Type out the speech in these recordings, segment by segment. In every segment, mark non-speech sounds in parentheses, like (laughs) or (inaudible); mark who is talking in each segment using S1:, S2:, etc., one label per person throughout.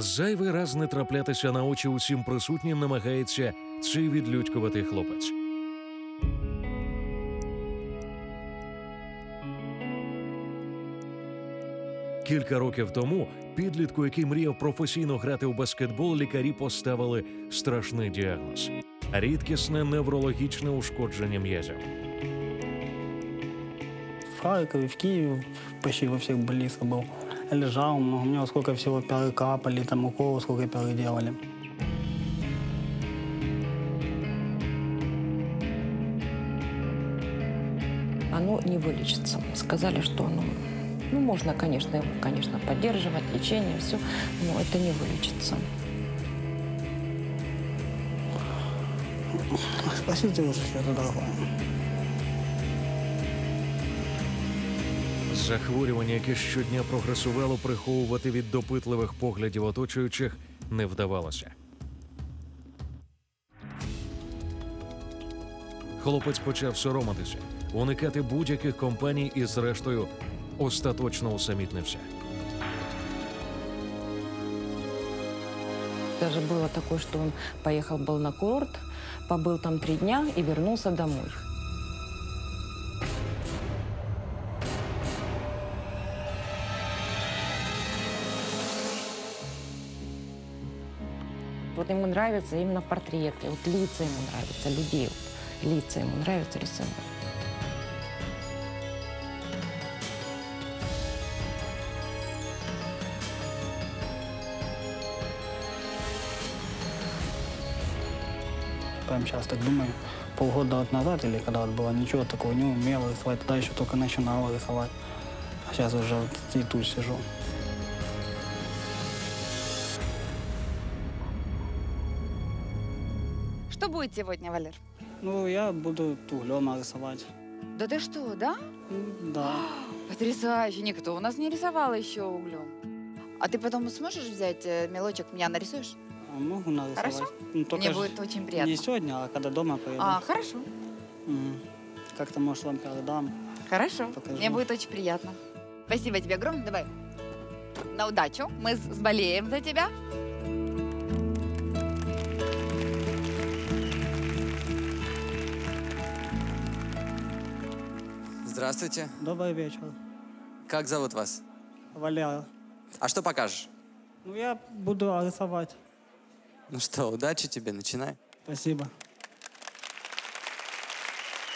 S1: Зайвий раз не траплятися на очі усім присутнім намагається цей відлюдькуватий хлопець. Кілька років тому підлітку, який мріяв професійно грати в баскетбол, лікарі поставили страшний діагноз рідкісне неврологічне ушкодження м'язів.
S2: В Харькове, в Киеве почти во всех больницах был. Лежал, у меня сколько всего пяры капали, там уколы сколько пяры делали.
S3: Оно не вылечится. Сказали, что оно, ну, можно, конечно, его, конечно, поддерживать, лечение, все, но это не вылечится.
S2: Спасибо тебе за это, дорогое.
S1: Захворювання, яке щодня прогресувало, приховувати від допитливих поглядів оточуючих, не вдавалося. Хлопець почав соромитися, уникати будь-яких компаній і, зрештою, остаточно усамітнився.
S3: Даже было такое, что он поехал был на курорт, побыл там три дня и вернулся домой. Вот ему нравятся именно портреты, вот лица ему нравятся, людей, вот, лица ему нравится рисовать.
S2: Прям сейчас так думаю, полгода назад или когда вот было, ничего такого не умел рисовать, тогда еще только начинал рисовать. А сейчас уже вот и тут сижу.
S4: Что будет сегодня, Валер?
S2: Ну, я буду углем рисовать.
S4: Да ты что, да?
S2: Да. (gasps)
S4: Потрясающе. Никто у нас не рисовал еще углем. А ты потом сможешь взять э, мелочек, меня нарисуешь?
S2: А могу нарисовать.
S4: Хорошо.
S2: Ну, только
S4: Мне будет очень приятно.
S2: Не сегодня, а когда дома поеду.
S4: А, хорошо.
S2: М. Как-то, может, вам передам.
S4: Хорошо.
S2: Покажу.
S4: Мне будет очень приятно. Спасибо тебе огромное. Давай. На удачу. Мы с- болеем за тебя.
S5: Здравствуйте.
S2: Добрый вечер.
S5: Как зовут вас?
S2: Валера.
S5: А что покажешь?
S2: Ну, я буду рисовать.
S5: Ну что, удачи тебе, начинай.
S2: Спасибо.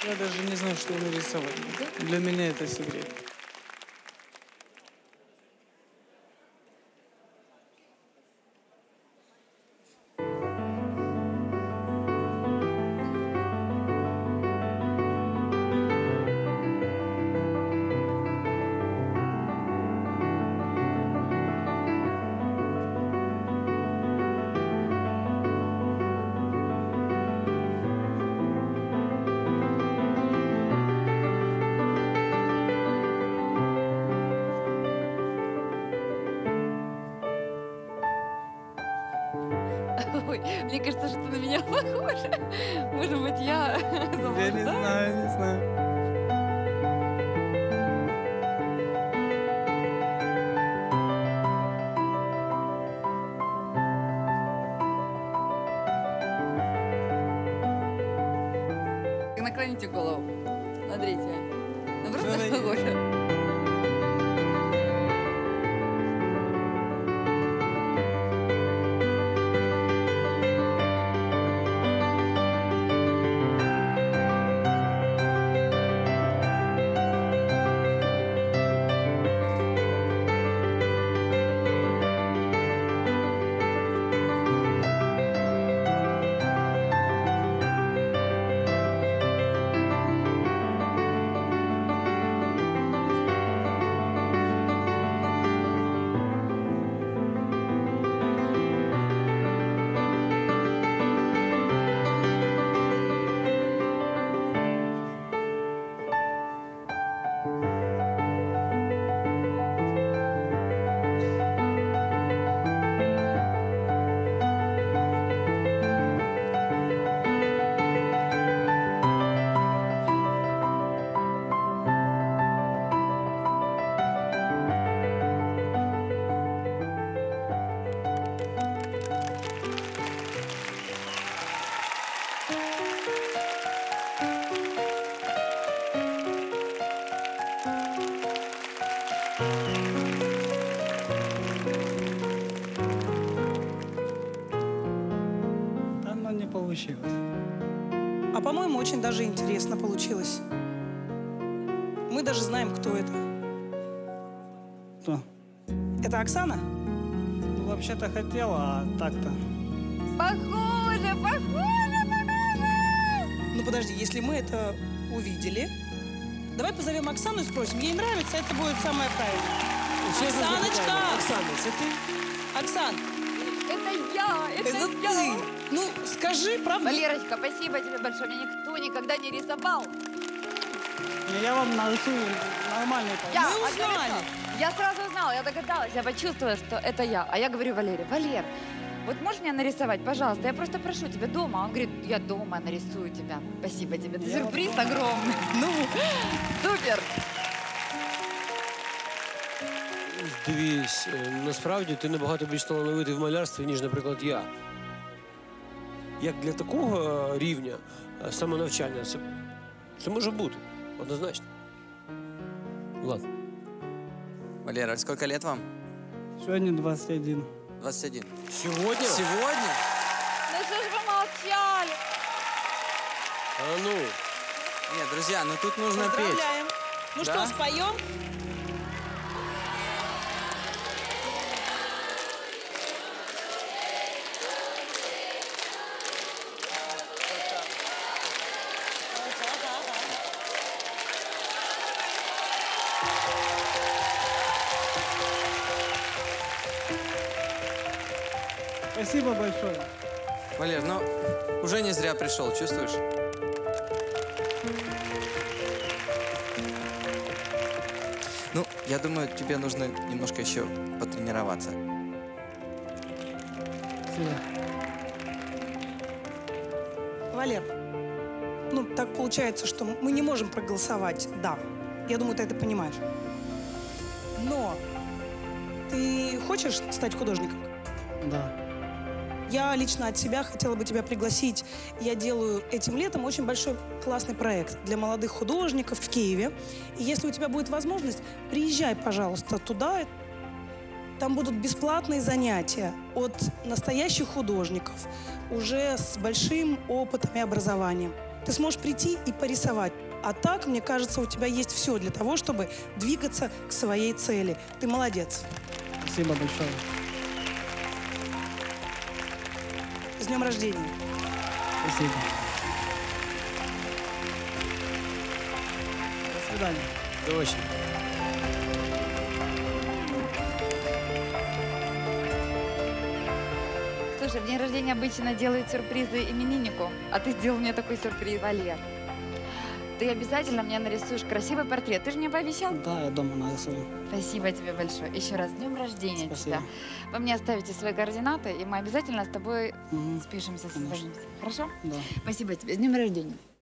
S6: Я даже не знаю, что нарисовать. Для меня это секрет.
S4: Ой, мне кажется, что на меня (laughs) похоже. Может быть, я (laughs)
S6: Я не знаю, не знаю.
S4: Наклоните голову. Смотрите.
S7: По-моему, очень даже интересно получилось. Мы даже знаем, кто это.
S2: Кто?
S7: Это Оксана?
S2: Ну, вообще-то хотела, а так-то.
S4: Похоже, похоже, похоже.
S7: Ну подожди, если мы это увидели, давай позовем Оксану и спросим. Ей нравится, это будет самое правильное. Оксаночка!
S6: Оксана, це ти?
S7: Оксан,
S4: Это я, это,
S7: это
S4: я.
S7: ты. Ну, скажи, правда?
S4: Валерочка, спасибо тебе большое. Меня никто никогда не рисовал.
S2: Не, Я вам нарисую нормальный
S4: Я,
S7: Мы
S4: а
S7: узнали.
S4: говорю, Я сразу узнала, я догадалась, я почувствовала, что это я. А я говорю Валере, Валер, вот можешь меня нарисовать, пожалуйста? Я просто прошу тебя дома. Он говорит, я дома нарисую тебя. Спасибо тебе. Это сюрприз огромный. (laughs) Ну, супер.
S6: Дивись, е, насправді ти набагато більш талановитий в малярстві, ніж, наприклад, я. Як для такого рівня самонавчання, це, це може бути, однозначно. Влад.
S5: Валера, сколько лет вам?
S2: Сегодня 21.
S5: 21.
S6: Сьогодні?
S5: Сегодня?
S4: Ну что ж вы молчали?
S6: А ну.
S5: Нет, друзья, ну тут нужно петь.
S7: Поздравляем. Ну
S5: Да?
S7: что, споем?
S2: Спасибо большое.
S5: Валер, ну уже не зря пришел, чувствуешь? Ну, я думаю, тебе нужно немножко еще потренироваться.
S2: Спасибо.
S7: Валер, ну так получается, что мы не можем проголосовать «да». Я думаю, ты это понимаешь. Но ты хочешь стать художником? Я лично от себя хотела бы тебя пригласить. Я делаю этим летом очень большой классный проект для молодых художников в Киеве. И если у тебя будет возможность, приезжай, пожалуйста, туда. Там будут бесплатные занятия от настоящих художников, уже с большим опытом и образованием. Ты сможешь прийти и порисовать. А так, мне кажется, у тебя есть все для того, чтобы двигаться к своей цели. Ты молодец.
S2: Спасибо большое.
S7: С днем рождения.
S2: Спасибо. До свидания.
S6: Очі.
S4: Слушай, в день рождения обычно делают сюрпризы имениннику, а ты сделал мне такой сюрприз, Валер. Ты обязательно мне нарисуешь красивый портрет. Ты же мне пообещал?
S2: Да, я дома нарисую.
S4: Спасибо тебе большое. Еще раз, с днем рождения
S2: Спасибо.
S4: тебя. Вы мне оставите свои координаты, и мы обязательно с тобой
S2: Мгм.
S4: спишемся, созвонимся. Хорошо?
S2: Да.
S4: Спасибо тебе. С днем рождения.